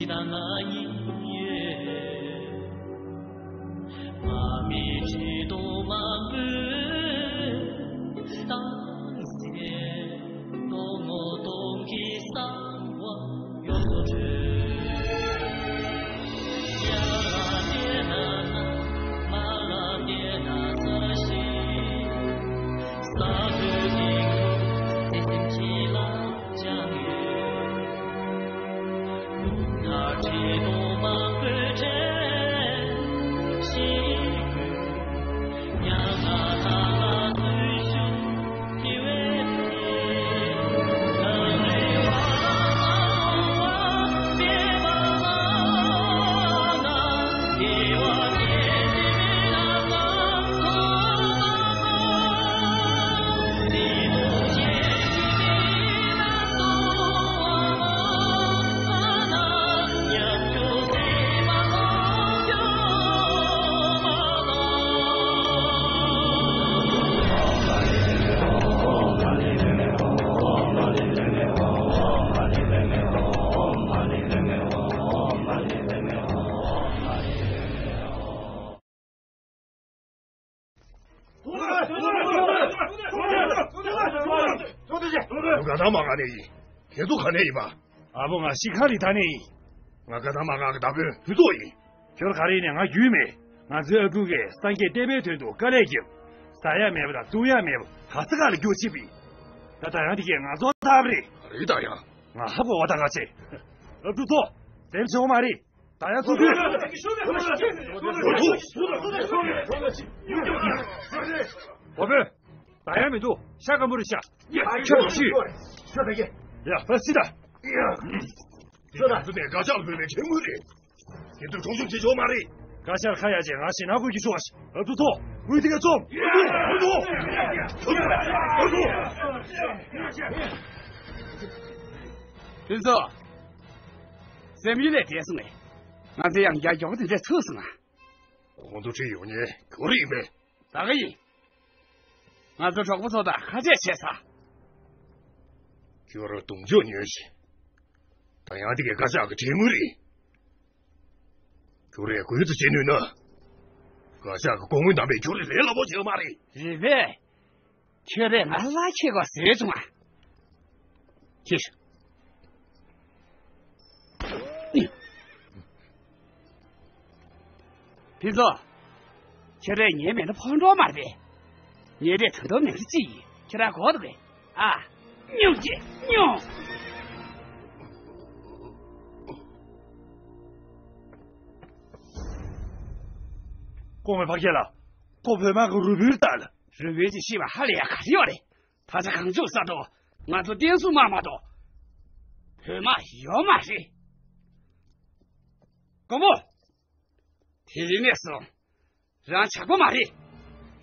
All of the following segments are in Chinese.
知らない家 가다 막아내 계속 가네 이봐 아봉아 시카리 다네 nga gada ma ga da bu tu do yi jor ga ri ne nga yu me nga zhe gu ge san ge de be tu do ga le ge sa ya me ba du ya me ba ha sa ga le gyo chi bi da da ya de ge nga zo ta bi ri da ya nga ha bo wa da ga che e tu to den zo ma ri da ya tu bi wo bu 다야투그我们大家没读，下个木的下，全部去。说的呀，不是的。呀，说的是那个小妹妹亲母的，你都重新记住嘛的。刚才看下去，俺是哪个去说是？二嘟嘟，为这个种，二嘟，二嘟，二嘟。林子，什么来电视呢？俺这样家要的在车上啊。我都只有你，可怜呗。大个人， 俺这说不错的，还在写啥？就是东郊女婿，大样的给干啥个节目里？就是鬼子仙女呢，干啥个公文单位就是来了不就嘛的？日本，确认俺哪去过谁中啊？其实，你，平子，现在你们的碰撞嘛的，nyeri tado nari chi kira kodo kwe a nyo je nyo kome pakye la kope ma ku rubir tal rubir ji shiwa hali ya kasi yore taza kangchu sato nga to densu mama to pema yo ma shi komo tiri nesu rang chakpo ma ri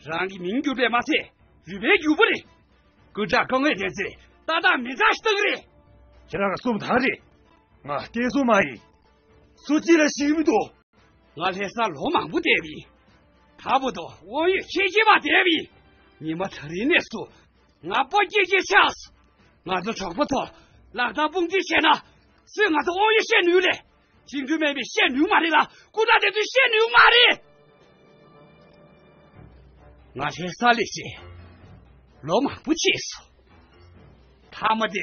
让你民族别马车，路边就不的，够这刚一点子。大大没啥事的。哩，这那个送他的，啊，点数嘛伊，说起来心不多，我这是罗马不得比，差不多，我有千几万得比，你们城里那说，俺不姐姐想死，俺都找不到，那大蹦地线呢，是俺是我也仙女嘞，金州妹妹仙女嘛的啦，古大的对仙女嘛的，俺这啥利息，罗马不接受。他们的，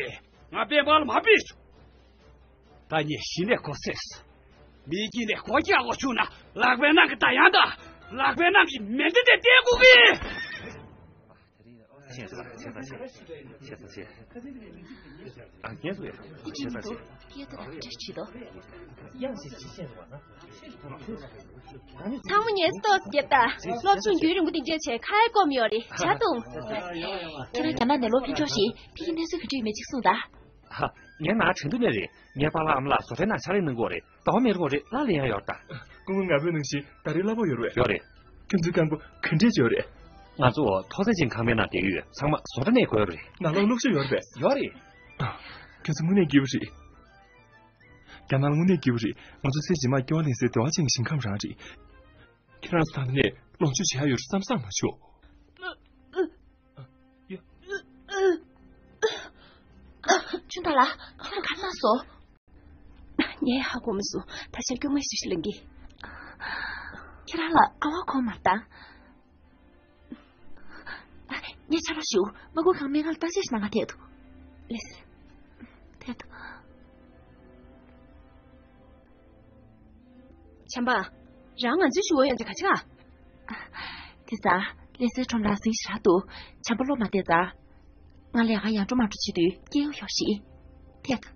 俺别忘了马秘书。但你现在过岁数，历经的国家我去呢，哪块那个大洋的，哪块那个面对的点过给。谢谢，谢谢，谢谢，谢谢。啊，严肃点，谢谢，谢谢。别的这是的。他们年是多少年的？老村居人不定节前开过庙的，家东。看来咱们那罗平朝西，毕竟那是很久没接触的。哈，你拿成都的人，你把俺们那昨天拿下来弄过的，到面过的哪里也要打。公公俺不能去，大的老婆有了。要的。跟着干部肯定要的。俺做陶山金康面那地域，上嘛说的那个要的。那老六是要的。要的。啊，可是我那给不是。干那我那给不是，我做设计嘛，叫那些多少钱先看不上去。看上是他的呢，老九钱还有三三嘛少。嗯嗯嗯嗯嗯，听到了，看看那手。你好过么说，他想跟我学习人的。起来了，阿我看嘛当。你查了书，不过看没看到些是哪个态度？来是，强爸，让俺继续我养着看去啊。这啥？来是从哪生啥多？强不落嘛？这啥？俺两个养猪嘛出去的，也有消息。态度。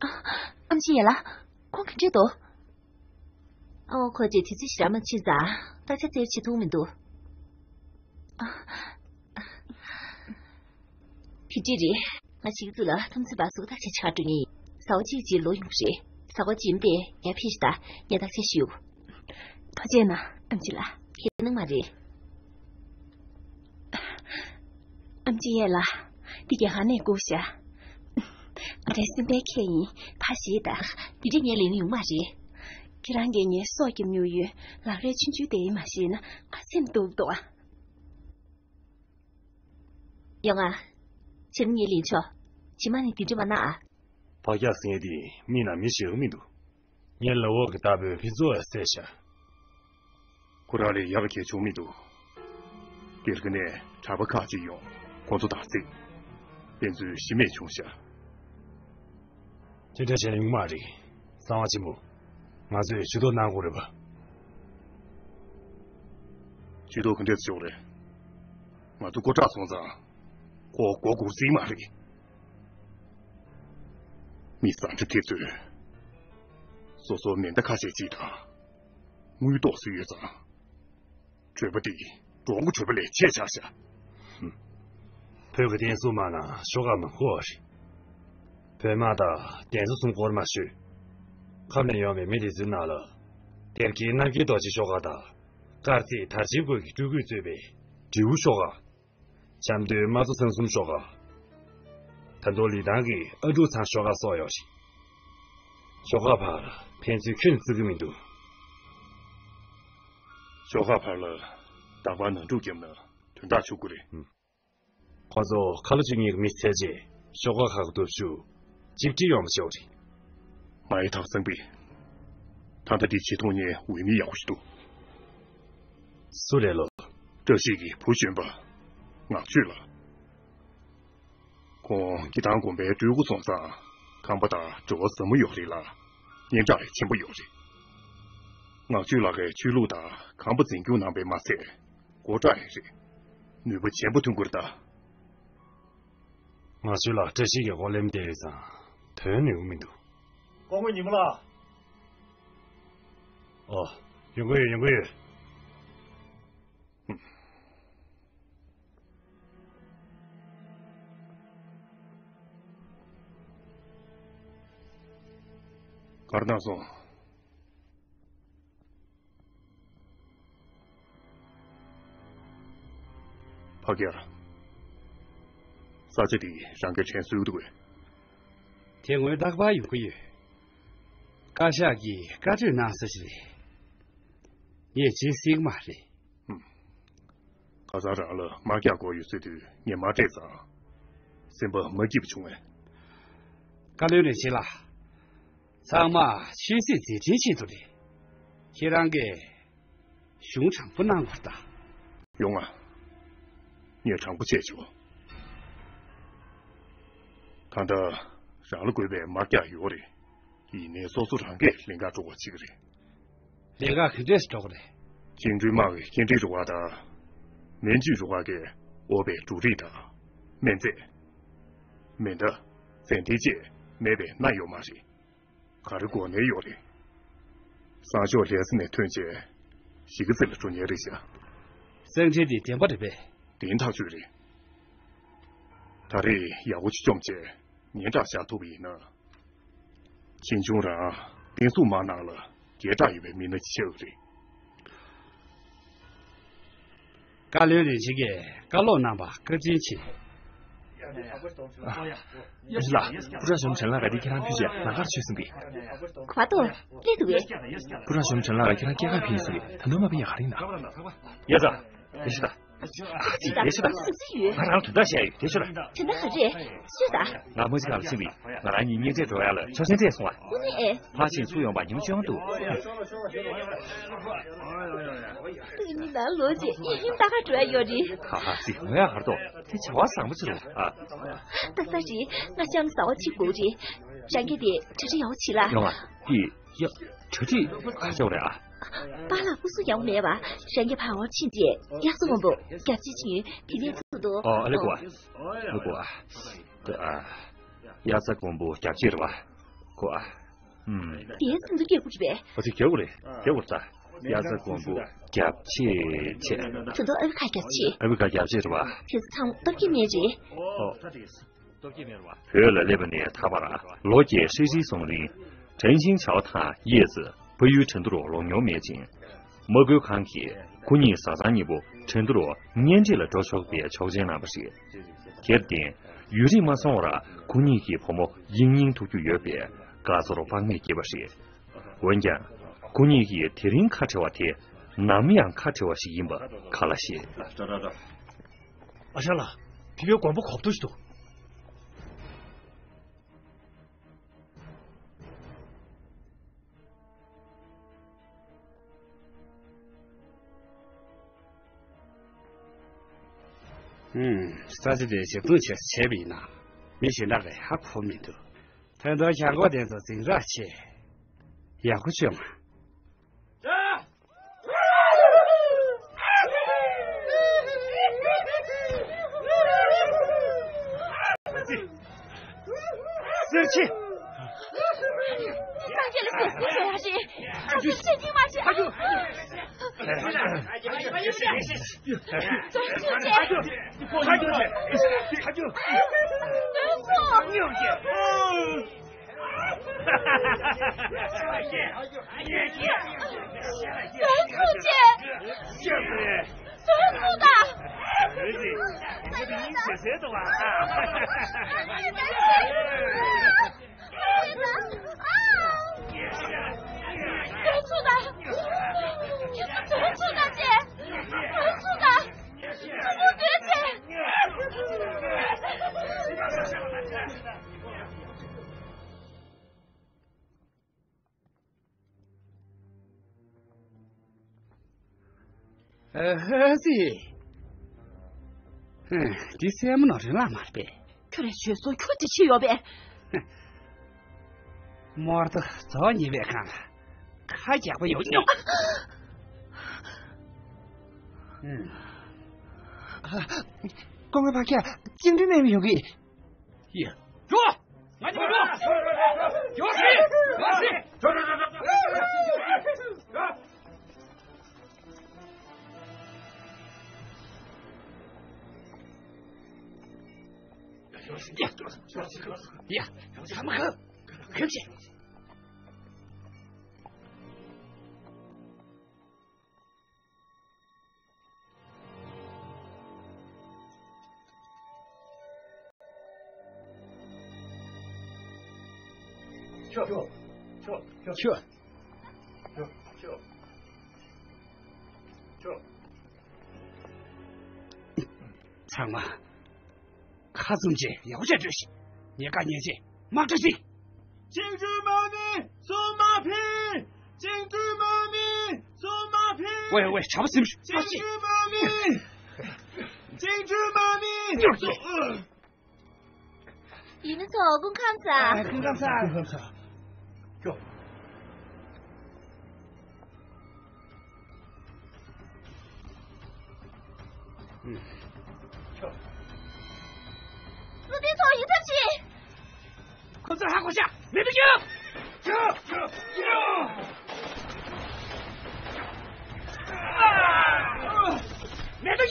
啊，俺们去了，光看这多。我看这天子是俺们去啥？大家在一起同门多。啊，nga chik zu la tong tsi ba su da che cha zhi ni sao ji ji lo yong shi sao ge jin de ya pi shi da ya da che xiu pa jian na am ji la he nang ma ji am ji ye la di ge han ne gu xia a de sin be ke yi pa xi da di ji ne ling yong ma ji ki ran ge ne so kim yu yu la re chin ju de ma xi na a sim du du a 영아, 请你领车，起码你顶着嘛那啊。跑家生的，米那米些米多，你老我给大伯皮做三下，古拉里也不给出米多，第二个呢，差不卡就用，光做大贼，变做西面穷下。这条线用嘛的，三万几亩。俺这许多难过的吧，许多肯定是有的。俺都国家村子，我国古谁嘛的，你三只铁嘴，所说免得卡些吉他，我有多岁月长，吹不低，装不吹不来，切下下。哼，拍个电视嘛呢，小孩们活的，拍嘛的电视送过的嘛去。他们要为没的走哪了？电梯那给多起小个的，而且他经过这个准备，就小 个，相对马子成松小个，很多里单给欧洲产小个少要些，小个怕了，偏去劝这个民族，小个怕了，大官能住进门，全大出过来。嗯，或者看了就一个没猜见，小个还个读书，就这样么晓得。买一套生病，他的第七多年为你要许多。苏来了，这是个普选吧？ 俺去了，光一当官被追过村上，看不到这什么有的了，年长也听不有的。俺去那个去路的，看不进够南北马赛，国战也是，你不全部通过的。俺去了，这些个我来没得上，太牛没多。光归你们了。哦，永贵，永贵。karnaso. 파게라 사제디 장게 첸수우드고 땡월 닥바 유고예 가샤기 가즈나스시 예지 시그마리 음 가자라라 마갸고 유스디 예마제자 심버 머기부 중에 가려내지라 些啦，咱嘛全是在这些做的，先让个胸肠不难过的。勇啊，你也长不解决。看到上了鬼呗，马家有的。以内所属长给另个做几个人，另个肯定是找过来。金追马尾，金追着话的，面具着话给我被主力的，免责，免得在地界那边那有嘛事， 가르 고네 요리. 사조 레스네 튼제 시그셀 존예리샤 생제디 템바데베. 딘타주리. 다리 야구치 좀제 년자샤 도비나. 진중라 딘수마나라 제자이베 민의 치어리. 갈레리 지게 갈로나바 그진치. 去。不是啦，不知道熊成了，给你给他皮鞋，哪个学生的？快多，你读的。不知道熊成了，给他给他皮鞋，他那么被压的呢。叶子，没事的，别说了，马上听到下雨，别说了。听到何日？说啥？俺没这个心理，俺来你你这主要了，小心点说啊。我呢？怕请出用把你们讲多。对你那逻辑，你大概主要要的。哈哈，这我也耳朵，这吃话上不去了啊。大三日，我想稍微去过去，让给爹吃吃药去了。用啊，爹要彻底快叫来啊。巴拉不是要咩吧？上个怕我亲姐也是我不，家几群天天吃多。哦，那个，那个，对啊，也是公布家几了吧？过啊，嗯。电视都给过去呗？我就给过来，给过来，也是公布家几几。这都二开家几？二开家几是吧？平时常都给面子。哦，都给面子吧？后来那半年，他把那罗杰水水松林，真心桥塔叶子。 부유 정도로 롱요매진 먹을 관계 군이 사산이고 정도로 년제를 조속비에 조제나 버시 개딘 유리마송라 군이기 보모 인인 도주 예배 가서로 방매 개버시 원장 군이기 대린 카체와티 남양 카체와시 임바 칼라시 아샬라 비벼 광복 겁도시도 考不都是多。嗯，咱这这些都去切饼呐，没想那个还苦命的，谈到下我点子真热气，也不去嘛。生气。大姐的手不说下去，他是神经 吗？去。走出去！他就去，他就。没错。牛姐。哈哈哈哈哈哈！姐，姐姐。走出去！就是。走出的。儿子，你这个你学谁的哇？哈哈哈哈哈！走出的，走出的姐，走出的，不别姐。呃，儿子，嗯，第三么闹成那嘛呗？看来学说确实需要呗。哼。毛子早你别看了， 看见过有用。嗯，光棍八戒，精神那没有给。呀，住！赶紧住！有谁？有谁？走走走走走！呀，呀，他们可。客气。去去去去去去去。长嘛，卡总监要见这些，你赶紧去，忙着去。金猪毛呢？送马匹！金猪毛呢？送马匹！喂喂，差不多是不是？金猪毛呢？金猪毛呢？就是。你们做公康子啊？嗯。走。路边草一特起。快在韩国下。没得救！救救救！啊！没得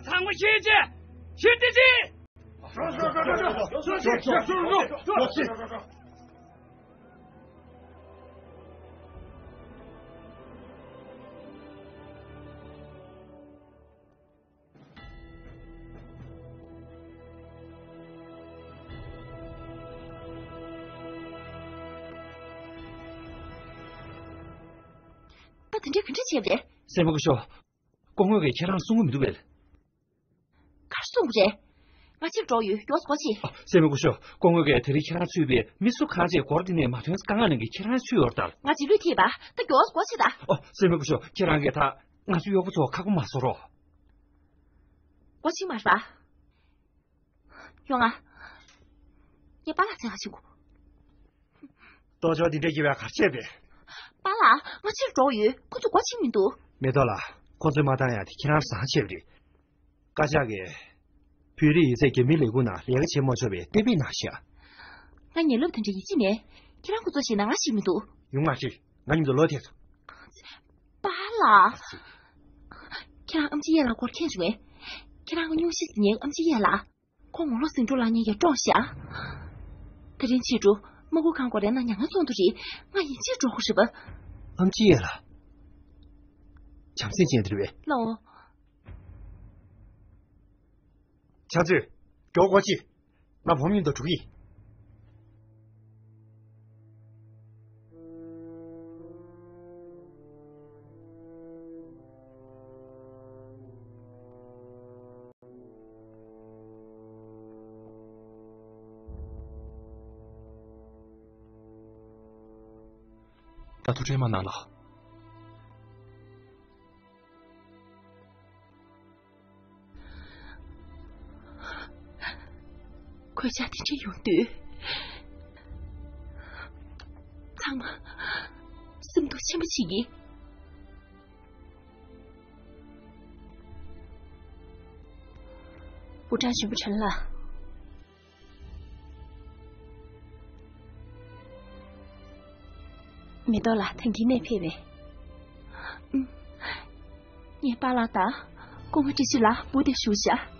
结果要参我姐姐，去说说。说说说说说说说说说说。等这跟这接不得？谁不个说？光我给天上送我们都来 없제 같이 조유 교수 거시 세미고쇼 공격에 들이 키라 수비 미수 카제 고르디네 마트스 강하는 게 키라 수요다 같이 루티 봐 교수 거시다 어 세미고쇼 키라게 다 나수 요구 저 하고 마소로 거시 마셔 용아 얘 빨라 생각하시고 또 저디 되게 왜 같이 해 빨라 같이 조유 그저 거시 민도 메달라 고즈마다야 키라 사체리 가자게 比如在革命来过呢，两个钱没出来，该被拿下。俺一路等着一几年，听俺胡作些呢，俺心没堵。用俺心，俺你做老天子。罢了，看俺们去演了过天水，看俺个牛西子娘俺们去演了，光我老孙主那年也装下。他真记住，没我看过来那两个总督人，俺一记住是不？俺们去演了，讲不的呗。那我。强子，给我过去，那方面的注意。那都这么难了，国家的真有毒。他们这么都请不起你？我占许不成了。没到了，腾地那片呗。嗯，你巴拉达，跟我这些拉不得休息啊。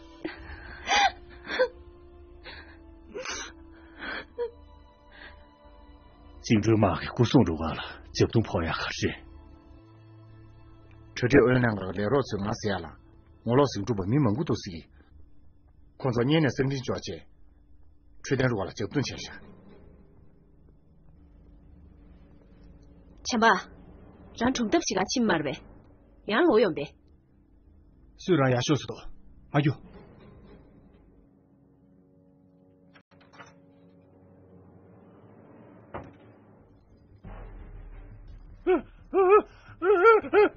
진주마기 구송로가라 접동 포야 가시 저제 얼랑가 레로스 마시아라 몰로스 주버 미망구도 쓰기 콘서니네 생리 조제 최대로 가라 접동 셔샤 쳔바 ran chung tab shiga chim marbe yang lo yombe su ra ya shu su do ayo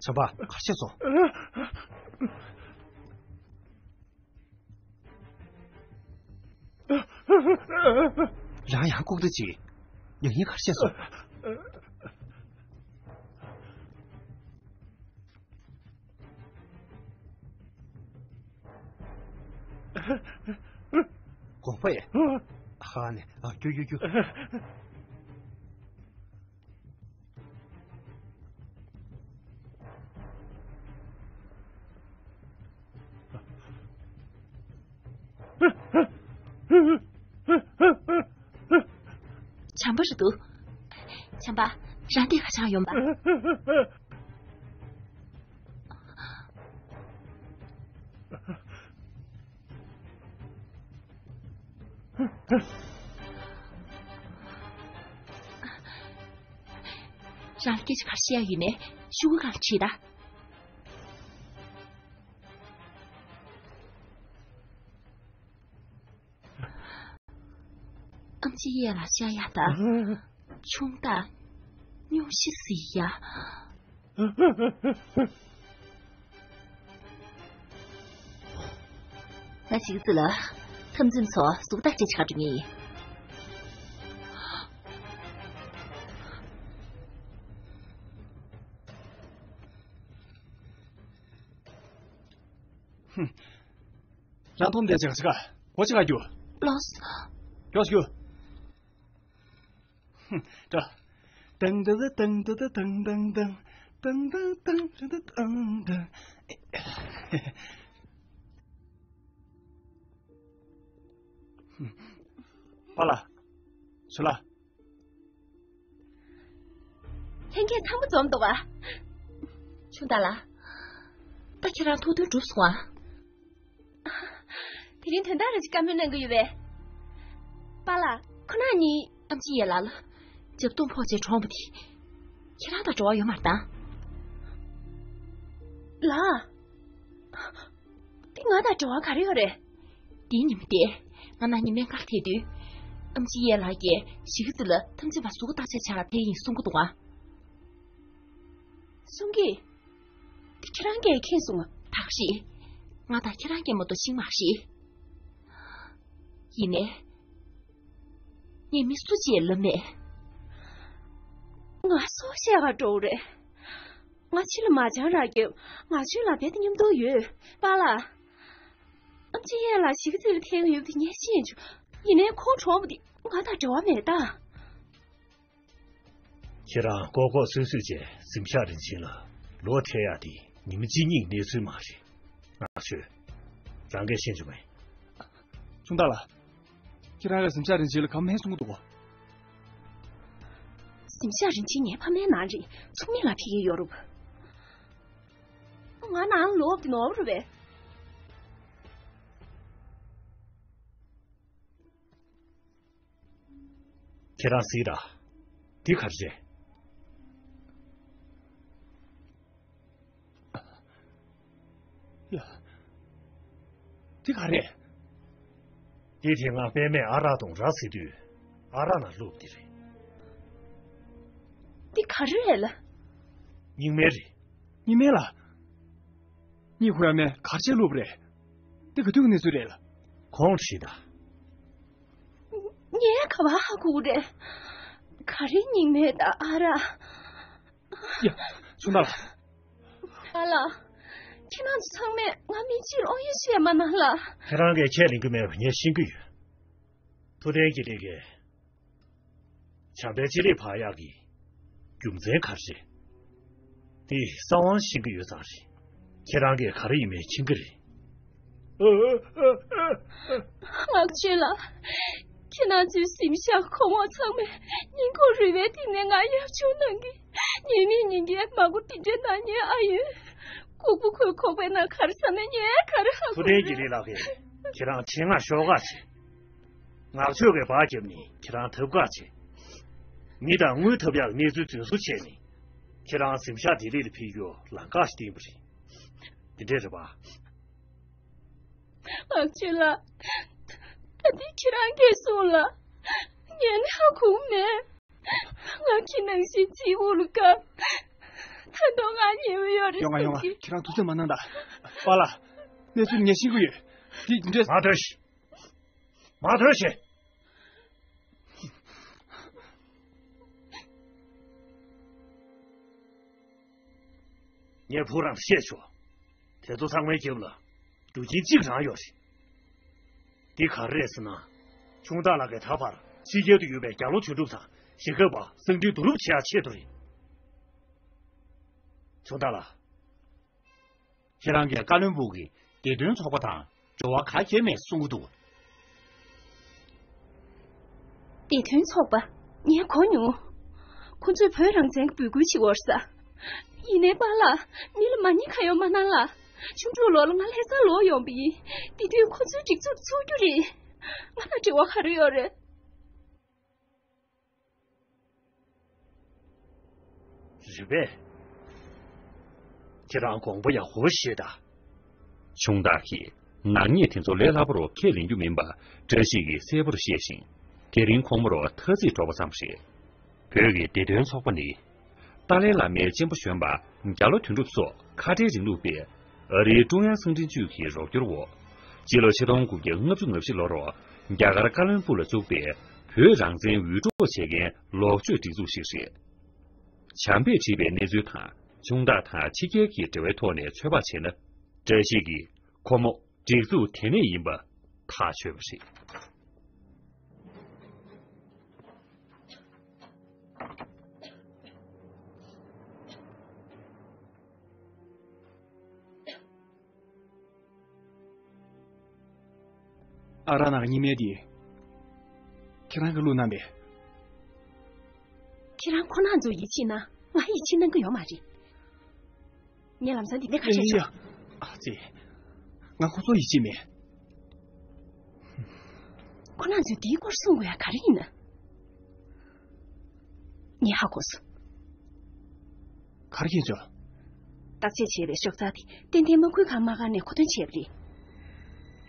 小八线索蓝牙光得紧有一个线索广播员你。啊就就就嗯嗯嗯嗯嗯，枪不是毒，强巴，让地方枪用吧。嗯嗯嗯嗯嗯嗯嗯嗯嗯嗯嗯嗯失业了，下亚的穷蛋，你是死呀？那几个字了，他们正错，苏大就查着你。哼，那碰不得这个，我这个丢。老师，给我去。哼，这噔噔噔噔噔噔噔噔噔噔噔噔噔噔。哼，好了，吃了。天天他们这么多啊？熊大了，大家让土豆煮熟啊。天天腾大了就干没那个月呗。罢了，可那你俺们也来了， 집동 포지 총부디 키라다 좋아요 말다 라 띵아다 좋아 가려래 디님디 나나님의 갈티디 음지 예라게 시그들라 탐지 바수고 다시 차라 대인 송고도 와 송기 키랑게 계속 다시 나다 키랑게 뭐도 심마시 이네 님이 수지에 름에 俺少些个招嘞。我去了麻将那去，我去了别的你们都有。罢了，俺今夜了洗个澡的天有点眼兴去。你那空床不的，我打这我买单。既然高高瘦瘦间，身下人去了，罗天爷的，你们今年来最忙些。俺去，咱给兄去们。兄大了，既然俺么下人轻了，可没什么多。 김샤진 진이 밤에 나지 총리가 피게 여러분 아 나는 로업디 너를 왜 계란스이라 디카르제 야 디카레 디팅아 베메 아라동 라스디 아라나 로업디레 你卡住来了。你没了，你没了。你回来没？卡住路不来，那个丢你嘴来了。空吃的。你也可把哈过的，卡住你没的阿拉。呀，送到了。阿拉，听到这场面，俺们几老有些嘛了。还浪给钱，你给没？你辛苦了。昨天给那个，前边几里爬下的。gyungze karshi. Di sawaan shingi yuzari, kirangi kari ime chingiri. Akchila, kina ju simsha kongwa changme, ningko rive dine nga yabchu nangi, nimi ningi magu dinde nanye ayu, kuku kui kogwe na karsame nye kari hagu. Kure giri lagi, kirang tinga shogachi, ngakchuge bajibni kirang tibgachi. 你当我特别你最尊重钱呢，这让剩下地里的皮肉啷个是顶不起？你这是吧？忘记了，他的既然结束了，年好苦没？我只能是几乎了个，他都俺以为要的。用啊用啊，去让土生门能的。完了，那是年辛苦也，你你这马头西，马头西。也不让谢绝，铁都上没救了，如今经常要是。你看这事呢，穷大了给他发了，西街的预备讲了群众上，写个吧，甚至独立起来切对。穷大了，这两个干伦部给地段错过他，叫我看见没速度。地段错吧，你还可牛，可最不让咱不规矩我是。 이내 봐라 니를 많이 가요 만나라 춤추러 로롱 할 해서 로용비 디디 코즈 직접 소주리 나나 저와 하루요래 집에 지랑 공부야 호시다 총다히 나니 틴조 레라브로 케린 유민바 저시기 세브르 시신 게린 콤으로 터지 조바삼시 벽이 대된 소분이 打来那面进不选拔，你家了听着说，卡这人路边。而里中央省政局去绕点我， 记录系统估计我就我是老罗，加个干伦部的周边，非常在宇宙前沿老去这组形式。墙壁这边那组塔，从大塔起阶给这位托呢吹把钱呢，这些个科目这组天天一把，他却不是。 阿拉那个你面的，看那个路那边，看那困难做一起呢，我一起能够要嘛的？你 làm sao thì biết khai cho? À, chị, ngã khó 做一起面。困难做第一个送过来，看人呢？你好过是？看人着。大切切的说咋的？天天没会看马干的，可顿切不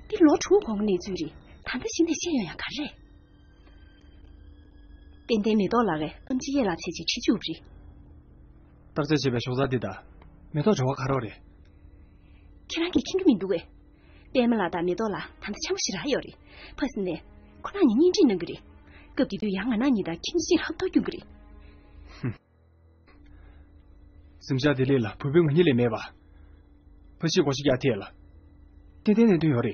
디 로추 공네 주리 단데 신데 신여야 가래 덴데 메도라게 음지예라 체지 치주브리 딱제 집에 쇼자디다 메도 저거 가로래 키랑기 킹금이 누구에 뱀라다 메도라 단데 참시라 하요리 퍼스네 코나니 닌지는 그리 급디도 양아나니다 킹시 합도규 그리 심샤딜레라 부병 흔일레 메바 퍼시 고시기 아테라 대대는 되요리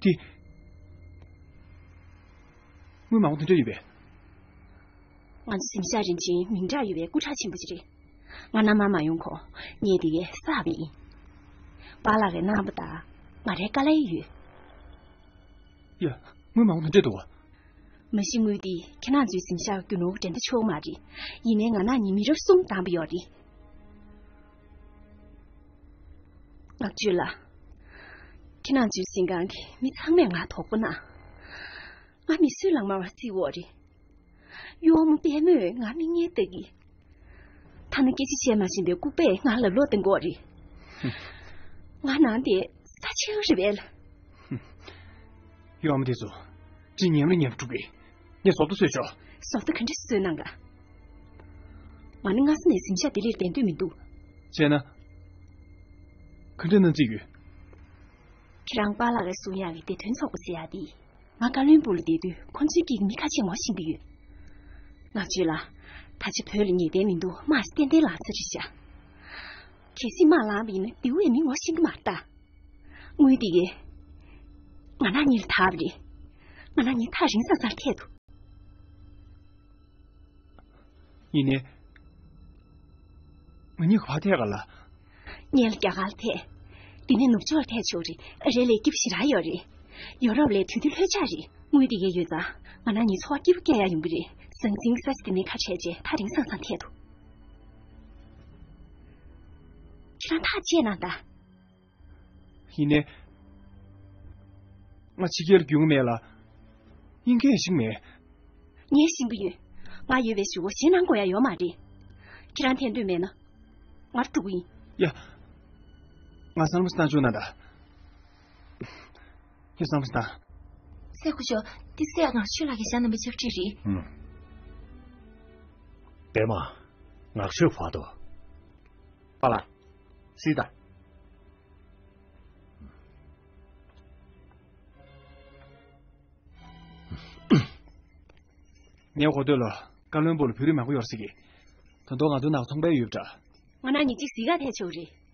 弟。弟，我忙我等这一边。俺是下人情，明朝一边古茶请不起的。俺那妈妈用过，年底的三饼，把那个拿不打，俺这干来鱼。呀，我忙我等这多。没是我的，看俺最心下跟我真的巧嘛的，因为俺那你米肉送当不要的。我去了。听那句心肝的，没苍面啊，托不拿。俺没虽然嘛话自我的，有我们别没，俺没眼得的。他能给起钱嘛？现在古北，俺来落等过的。俺难的三千二十万了。哼，有我们的做，这年 kirang pa la ge su ya ge de tön so bu ya di nga ka lön bu li de du kon ji gi mi ka chi mo xin bi yu na ji la ta ji pe li ni de min du ma si den de la zi ji xia ki si ma la bi ne bi wu mi mo xin ma da ngui di ge nga na ni ta bi nga na ni ta rin sa sa tie du ni ne ni kwa de ga la ni le ga ga tie 呢，丢也没我心个马大。我的个，我那你是他不的，我那你他人生啥态度？你呢？我你花太个了？你了加个太。今天弄错了太巧了，人来给不起来要的，要让来偷偷喝茶 的，我的个有子，我那你错给不给呀用不的，神经啥子的没看出来他人上上态度，让他接难的。现在我去给了给我买了，应该也行买。你也信不信？我以为是我新郎过呀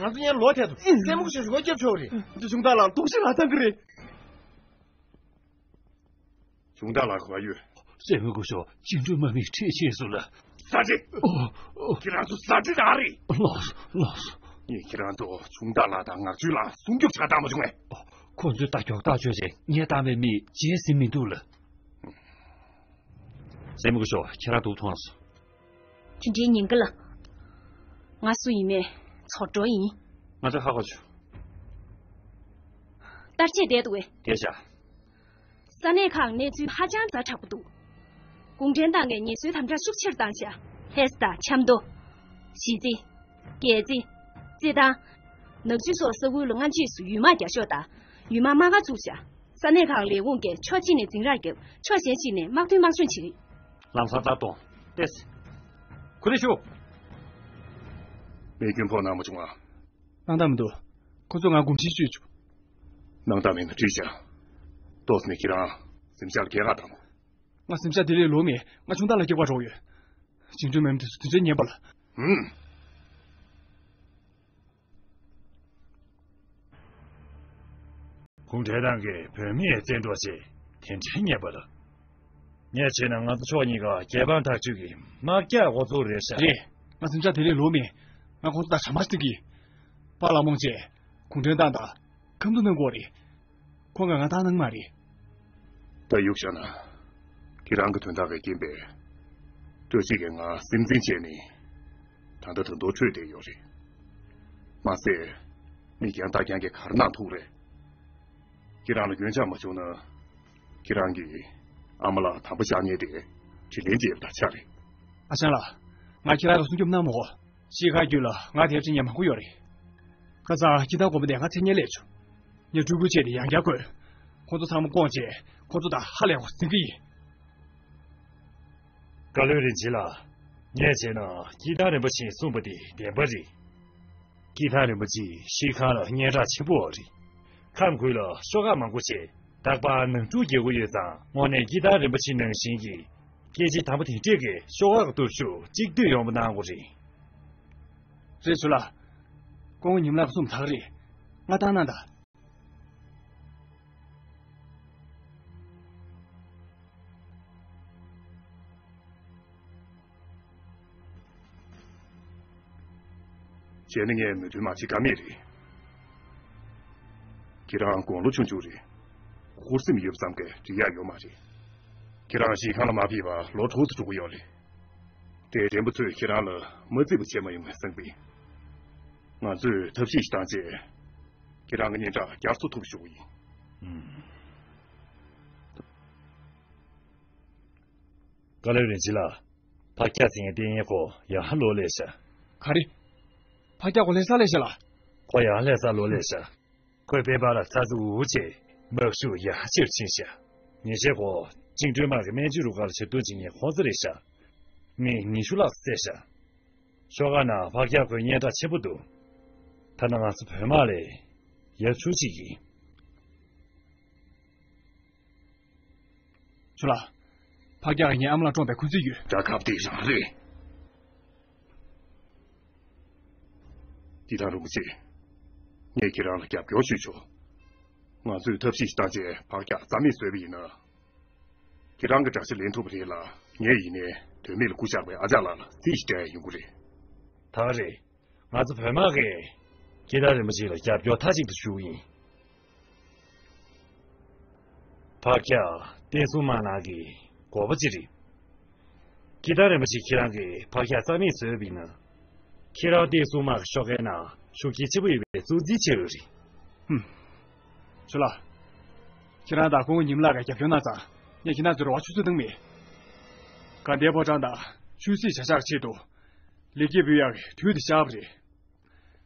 나도 얘 로테도. 세목 씨 그거 접쳐 우리. 이제 중달랑 동시 나타 그래. 중달랑 과유 세목 고쇼 진주만이 체체수라. 사지! 어 기라도 사지 나리! 로스 로스. 이 기란도 중달라 당아 줄라. 송격차가 담아 중에 군주 다교 다교제 니 다음에 미 제시민도를 세목 고쇼 기라도 통하스 진짜 인글 nga su ime 초조이 맞아 하고죠 다시 대도에 대샤 산에 강 내주 하장 자 차부도 공전당의 니수 탐자 숙칠 당시야 헤스다 참도 시지 계지 제다 넉주소 서구 롱안 지수 유마 갸쇼다 유마마가 주샤 산에 강 레운게 처진의 진랄게 처신신의 막뒤 막순치 람사다도 됐어 그러시오 메균포 나무 중아 낭담도 고종아 곰치슈주 낭담인 지자 도스니키라 심샬 개가다 나 심샤 딜레 로미 나 중달라 개과 조유 진주 맴도 진짜 녀발 음 공대단계 별미에 젠도시 텐천에 벌어 녀체는 아주 좋으니까 개방 탁주기 막게 고소를 했어 예 맞습니다 대리 로미 们两个送他的，我当然的。前两年没对马去干灭的，给他公路穷救的，护士没有三个，这也有嘛的。给他西康的马匹吧，老头子主要的，这点不错，给他了，没这不钱嘛，用来 시가 줄라. nga te chen yam ku yori ka za ji da go de nga chen ye le chu ye ju gu che de yang ya ko ko zu sam guang jie ko zu da ha le wo sin gi ga le ri ji la ye che na ji da de bu xin su bu de de bu ji ji da de bu ji shi ka le nye ra chi bu ri kan gui le shuo ga ma gu che da ba neng zhu ge wu ye za mo ne ji da de bu xin neng xin gi ge ji ta bu ti zhe ge shuo ga du shu ji de yong bu na gu ji 了，他家一年俺们那装备控制员，这可不得上嘞。其他都不行，你给让了家表需求，俺最特别是大姐，他家咱们随便呢。给让个这些领土不对了，年一年对面的故乡为阿家 nga zu tabshi ishtan ze kirang nyen ra gyarsu tup shugu yi galab rin zila pakya zinga denye ko ya han lo le sha kari pakya ko lesa le sha la ko ya le sa lo le sha ko pe ba la sa zu wu che me shu ya chi chi sha ni she ko jing zhe ma ge me ji ru ga che du jing ye ho zi le sha me ni shu la se sha shoga na pakya ko nye da che bu du 타나가스 페마레 예수지기 줄라 파갸니 아무나 좀배 군지유 자캅디지 레 디다루지 얘기랑 갭 교수죠 맞을 덥시 시다제 파갸 잠이 쇠비나 기랑 그 자세 렌토브리라 녜이네 되밀 구샤베 아자라나 디시대 용구리 다레 맞아 배마게 기다리 무지.라 잡죠 타직도 주인. 파캬 대수만하기 고버지리. 기다리 무지 기랑게 파캬 싸미 쓰비나 키라 대수막 쇼게나 쇼기치부이 베수지치르리. 흠. 줄라. 키라다 공우 님라가 잡혀나자. 얘기나 들어 와주도 등미. 간대보장다. 휴시 자작치도. 리기비야 뒤디 잡으리.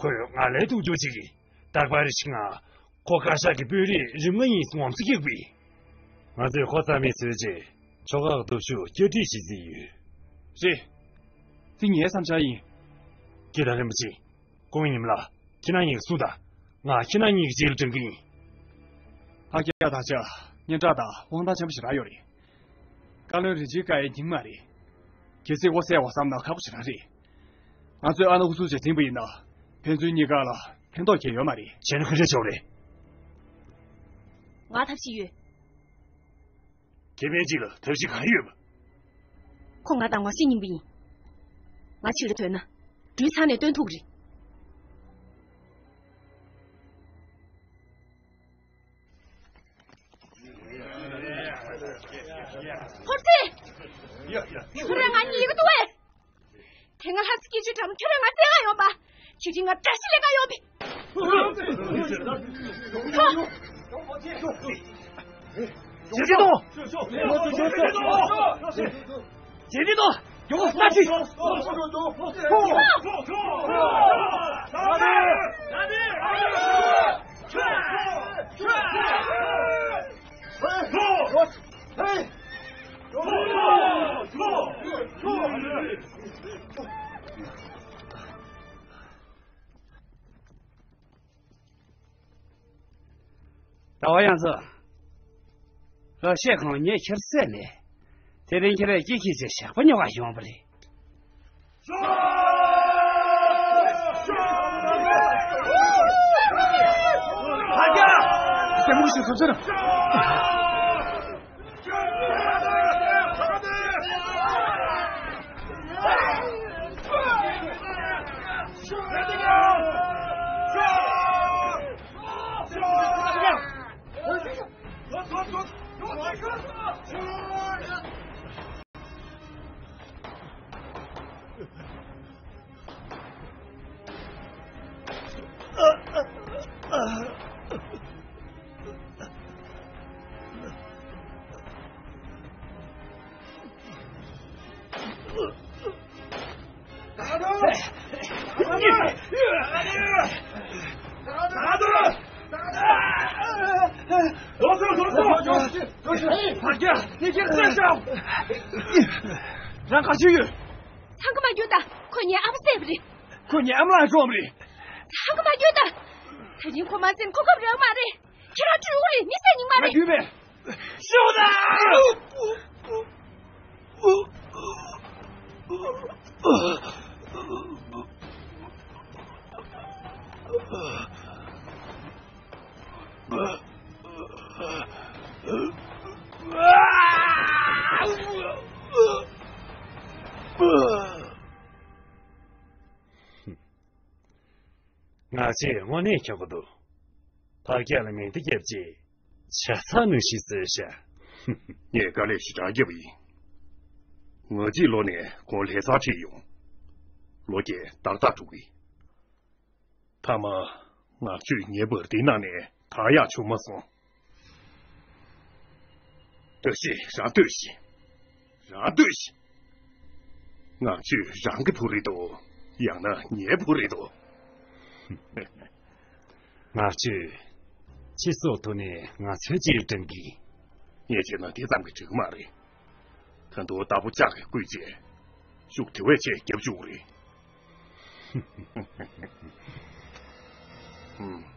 koyo nga le tu jo chigi. Takbari chi nga kokasha ki pyuri rimgayi swam sikigbi nga zi khotsa mi tsuji choga tu shu kyoti shi zi yu. Shi zi nye sam cha yin kira rim chi kong yin la kina yin su da. Nga kina yin jil jing gi a kya da cha nyen da da wang da chen bi ra yori ka le ri ji ka yi jing ma ri. Ge se wo se wa sam na ka bu shi ra ri. Nga zi an hu su je tin bu yin na. 天尊，你干了？听到警员嘛的，简直很是笑嘞！我偷汽油，前面几个都是汉员嘛。矿下当我是人不？我抽了腿呢，最惨的短途哩。后退！出来，我你一个都会！听我还是记住他们，出来我再干一巴！不嘞？大家，怎么回事？出事了！让他去。他干嘛觉得？快 dawa yanzu ka shekhaan nye kir sene teren kire kiki ze shakpa nye wa yuwa bali Hadi! Sen bu işi tutsana. 快马真可可不人马的，叫他住的，你塞你妈的。预备，俺这我那晓得，他家 나제 원에 켜고도. 파기하는 면도 겹지. 차사는 시스샤 예 갈래 시작이비 뭐지 로네? 골해사치용. 로게 당다투기. 他也出没送。这些啥东西？啥东西？俺去让个铺里多，养的年铺里多。俺去，其实我多呢，俺自己真的，年轻人第三个筹码嘞，很多大不价的贵贱，就头一钱给不住嘞。嗯。Hmm.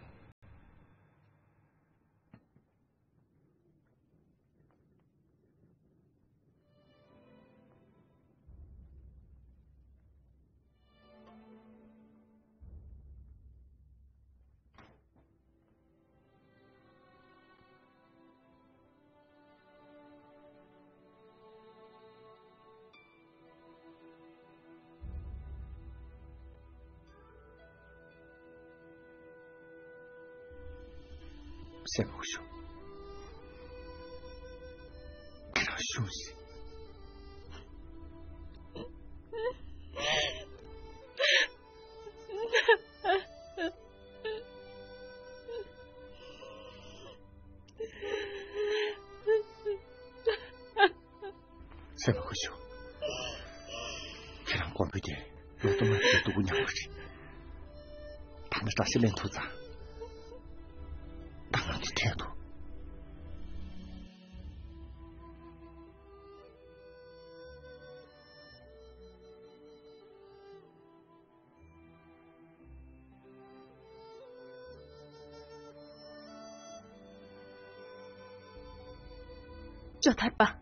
叫他吧。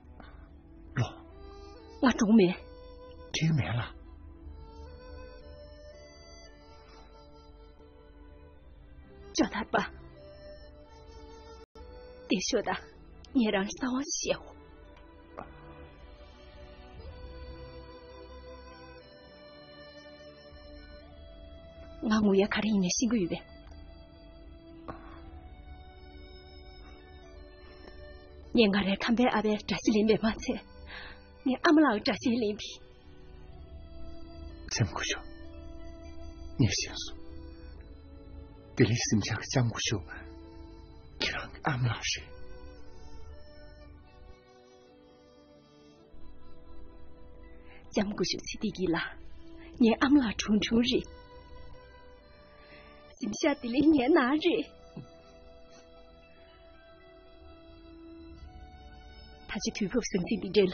罗，我中面。听明了。叫他吧。得说的，你也让人撒网邪乎。俺母也看了一年新个月呗。你俺来看白阿白扎西林白马菜，你阿姆拉扎西林皮。怎么说？你先说，这里是不是个江湖秀？俺们老师，咱们过去吃地鸡啦，你俺们老冲冲日，心下地里年哪日？他去突破 kachi tupub sungting di del.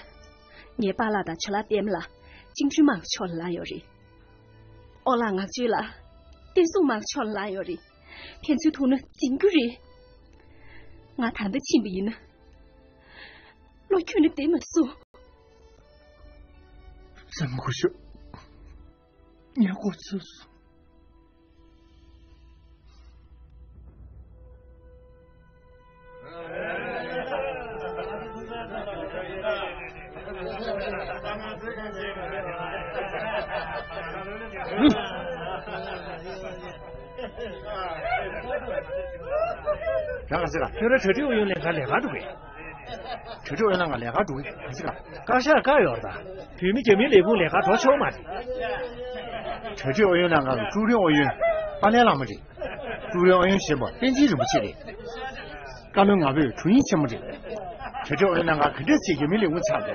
Nye pa la da chala dem la, jing tu mang chol la yori. Ola nga ju la, ten su mang chol la yori. Pian su tu ne jing gu ri. Nga tan de qin bi ne. Lo ju ne de ma su. Zan gu shu. Nya gu su su. 나가서라 저를 저리고 연락 갈래 가지고 저저 연락 갈래 가지고 가서라. 가셔 가요다. 비미 개미 내부 내가 더 처음 하지 저저 연락 갈 주령 의원 반려라 뭐지 주령 의원 씨뭐 벤지 좀 붙이래. 가능 아베 주인 좀 뭐지 저저 연락 갈 그랬지 개미 내부 차대